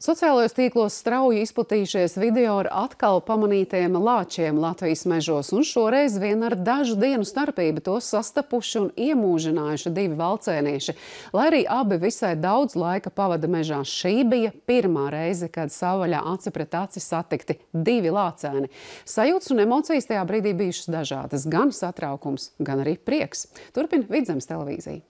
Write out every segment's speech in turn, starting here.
Sociālajos tīklos strauji izplatījušies video ar atkal pamanītajiem lāčiem Latvijas mežos, un šoreiz vien ar dažu dienu starpību tos sastapuši un iemūžinājuši divi valcēnieši. Lai arī abi visai daudz laika pavada mežā, šī bija pirmā reize, kad savvaļā aci pret aci satikti divi lācēni. Sajūtas un emocijas tajā brīdī bijušas dažādas, gan satraukums, gan arī prieks. Turpin Vidzemes televīzija.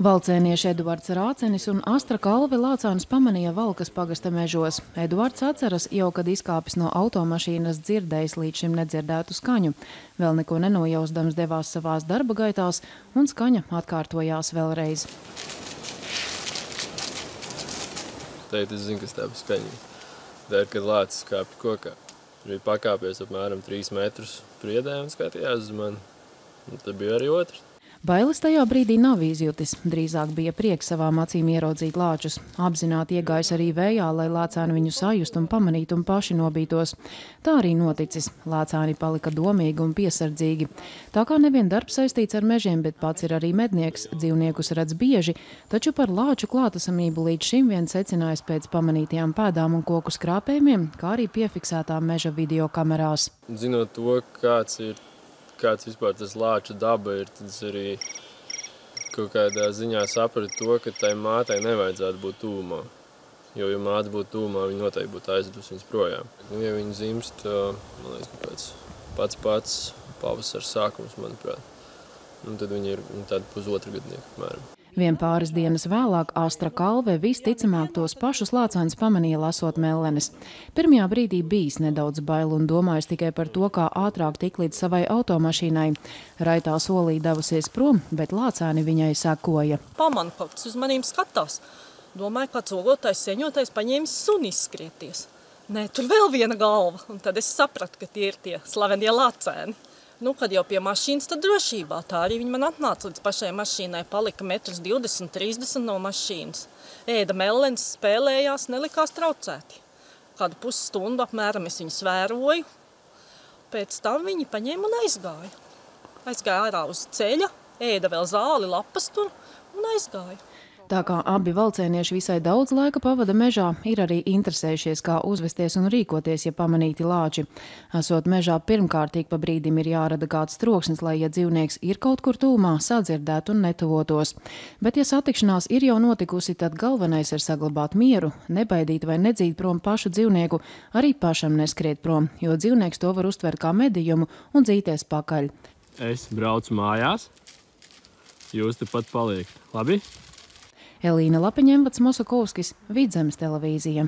Valcēnieši Eduards Rācenis un Astra Kalve lācānus pamanīja Valkas pagasta mežos. Eduards atceras jau, kad izkāpis no automašīnas dzirdējis līdz šim nedzirdētu skaņu. Vēl neko nenojausdams devās savās darba gaitās, un skaņa atkārtojās vēlreiz. Teikt, es zinu, kas tā bija skaņa. Tā ir, kad lācis kāpj kokā. Bija pakāpies apmēram 3 metrus priedē un skatījās uz mani. Un tad bija arī otrs. Bailes tajā brīdī nav izjūtis. Drīzāk bija prieks savām acīm ieraudzīt lāčus. Apzināti iegājis arī vējā, lai lācāni viņu sajust un pamanītu un paši nobītos. Tā arī noticis. Lācāni palika domīgi un piesardzīgi. Tā kā nevien darbs saistīts ar mežiem, bet pats ir arī mednieks, dzīvniekus redz bieži, taču par lāču klātesamību līdz šim vien secinājis pēc pamanītajām pēdām un koku skrāpējumiem, kā arī piefiksētām meža video kamerās. Zinot to, kāds ir kāds vispār tas lāča daba ir, tad es arī kaut kādā ziņā sapratu to, ka tai mātei nevajadzētu būt tūmā. Jo, ja māte būtu tūmā, viņa noteikti būtu aizvedus viņas projām. Nu, ja viņa dzimst, man liekas, pēc pats pats pavasars sākums, manuprāt. Un tad viņa ir tāda pusotra gadnieka, apmēram. Vien pāris dienas vēlāk Astra Kalve visticamāk tos pašus lācāns pamanīja lasot mellenes. Pirmajā brīdī bijis nedaudz bail un domājis tikai par to, kā ātrāk tik līdz savai automašīnai. Raitā solī devusies prom, bet lācāni viņai sakoja. Pamanu kaut kas uz manīm skatās. Domāju, kāds ogotājs sieņotais paņēmis suni izskrieties. Nē, tur vēl viena galva, un tad es sapratu, ka tie ir tie slavenie lācēni. Nu, kad jau pie mašīnas, tad drošībā. Tā arī viņa man atnāca līdz pašai mašīnai. Palika metrs 20, 30 no mašīnas. Ēda melens, spēlējās, nelikās traucēti. Kādu pusstundu apmēram es viņus vēroju. Pēc tam viņi paņēma un aizgāja. Aizgāja ārā uz ceļa, ēda vēl zāli, lapas tur un aizgāja. Tā kā abi valcēnieši visai daudz laika pavada mežā, ir arī interesējušies, kā uzvesties un rīkoties, ja pamanīti lāči. Esot mežā, pirmkārt, ik pa brīdim ir jārada kāds troksnis, lai, ja dzīvnieks ir kaut kur tūmā, sadzirdētu un netuvotos. Bet, ja satikšanās ir jau notikusi, tad galvenais ir saglabāt mieru, nebaidīt vai nedzīt prom pašu dzīvnieku, arī pašam neskriet prom, jo dzīvnieks to var uztvert kā medījumu un dzīties pakaļ. Es braucu mājās, jūs tepat paliekat. Labi? Elīna Lapiņemvats Mosakovskis, Vidzemes televīzija.